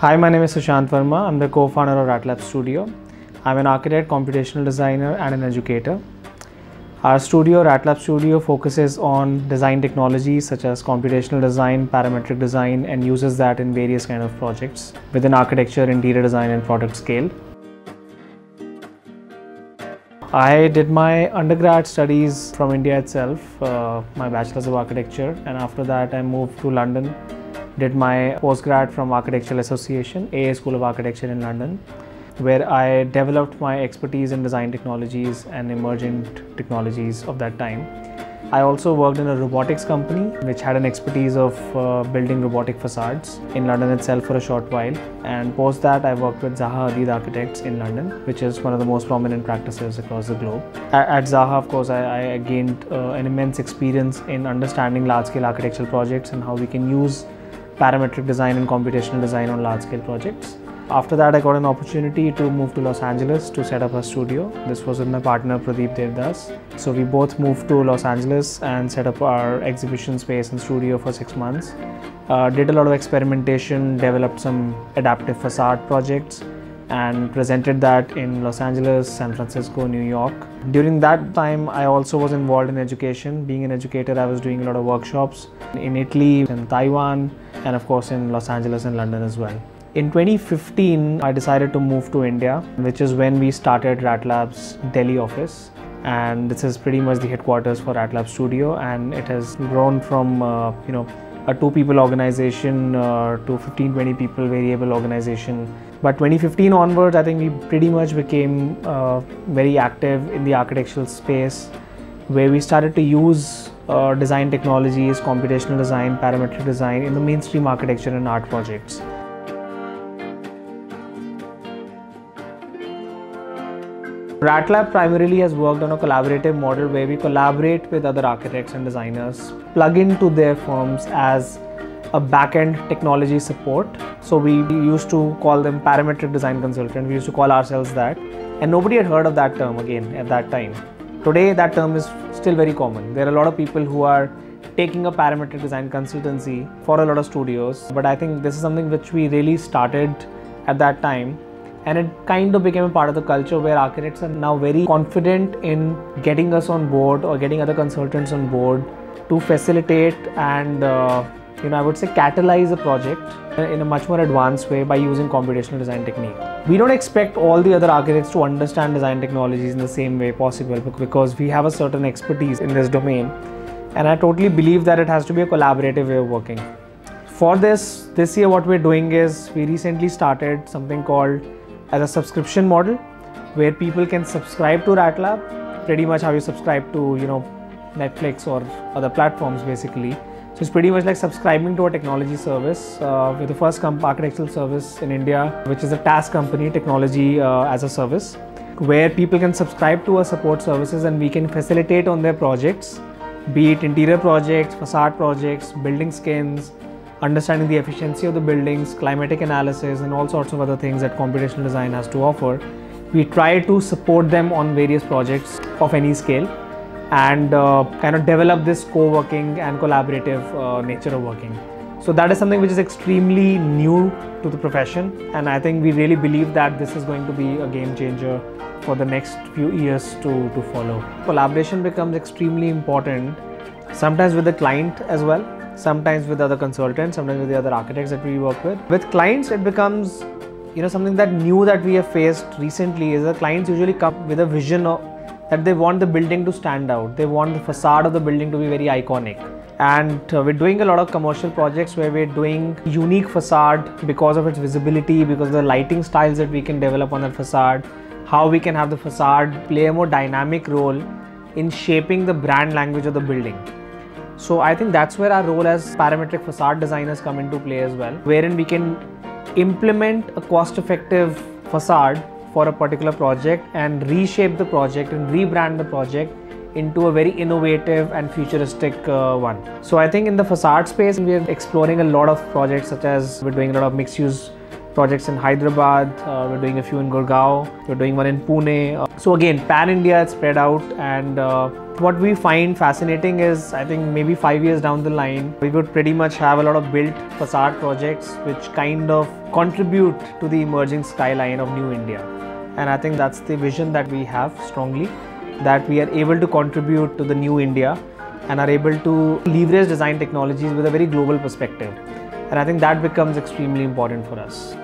Hi, my name is Sushant Verma. I'm the co-founder of RatLab Studio. I'm an architect, computational designer, and an educator. Our studio, RatLab Studio, focuses on design technologies such as computational design, parametric design, and uses that in various kind of projects within architecture, interior design, and product scale. I did my undergrad studies from India itself, uh, my bachelor's of architecture, and after that I moved to London, did my postgrad from Architectural Association, AA School of Architecture in London, where I developed my expertise in design technologies and emergent technologies of that time. I also worked in a robotics company which had an expertise of uh, building robotic facades in London itself for a short while. And post that, I worked with Zaha Hadid Architects in London, which is one of the most prominent practices across the globe. At, at Zaha, of course, I, I gained uh, an immense experience in understanding large scale architectural projects and how we can use parametric design and computational design on large scale projects. After that, I got an opportunity to move to Los Angeles to set up a studio. This was with my partner Pradeep Devadass. So we both moved to Los Angeles and set up our exhibition space and studio for six months. Uh, did a lot of experimentation, developed some adaptive facade projects, and presented that in Los Angeles, San Francisco, New York. During that time, I also was involved in education. Being an educator, I was doing a lot of workshops in Italy, in Taiwan, and of course in Los Angeles and London as well. In 2015, I decided to move to India, which is when we started RatLab's Delhi office. And this is pretty much the headquarters for RatLab Studio, and it has grown from uh, you know a two-people organization uh, to 15-20 people variable organization. But 2015 onwards, I think we pretty much became uh, very active in the architectural space, where we started to use uh, design technologies, computational design, parametric design in the mainstream architecture and art projects. RatLab primarily has worked on a collaborative model where we collaborate with other architects and designers, plug into their firms as a back-end technology support. So we used to call them parametric design consultant. We used to call ourselves that. And nobody had heard of that term again at that time. Today that term is still very common. There are a lot of people who are taking a parametric design consultancy for a lot of studios. But I think this is something which we really started at that time and it kind of became a part of the culture where architects are now very confident in getting us on board or getting other consultants on board to facilitate and uh, you know I would say catalyze a project in a much more advanced way by using computational design technique. We don't expect all the other architects to understand design technologies in the same way possible because we have a certain expertise in this domain and I totally believe that it has to be a collaborative way of working. For this, this year what we're doing is we recently started something called as a subscription model where people can subscribe to RatLab, pretty much how you subscribe to you know Netflix or other platforms basically. So it's pretty much like subscribing to a technology service. Uh, we're the first architectural service in India, which is a task company, technology uh, as a service, where people can subscribe to our support services and we can facilitate on their projects, be it interior projects, facade projects, building skins, understanding the efficiency of the buildings, climatic analysis, and all sorts of other things that computational design has to offer. We try to support them on various projects of any scale and uh, kind of develop this co-working and collaborative uh, nature of working. So that is something which is extremely new to the profession and I think we really believe that this is going to be a game changer for the next few years to, to follow. Collaboration becomes extremely important sometimes with the client as well sometimes with other consultants, sometimes with the other architects that we work with. With clients, it becomes you know something that new that we have faced recently is that clients usually come with a vision of that they want the building to stand out. They want the facade of the building to be very iconic. And uh, we're doing a lot of commercial projects where we're doing unique facade because of its visibility, because of the lighting styles that we can develop on that facade, how we can have the facade play a more dynamic role in shaping the brand language of the building. So I think that's where our role as parametric facade designers come into play as well, wherein we can implement a cost-effective facade for a particular project and reshape the project and rebrand the project into a very innovative and futuristic uh, one. So I think in the facade space, we are exploring a lot of projects such as we're doing a lot of mixed use projects in Hyderabad, uh, we're doing a few in Gurgaon, we're doing one in Pune. Uh, so again, pan India, it's spread out and uh, what we find fascinating is I think maybe five years down the line, we would pretty much have a lot of built facade projects which kind of contribute to the emerging skyline of New India. And I think that's the vision that we have strongly, that we are able to contribute to the new India and are able to leverage design technologies with a very global perspective. And I think that becomes extremely important for us.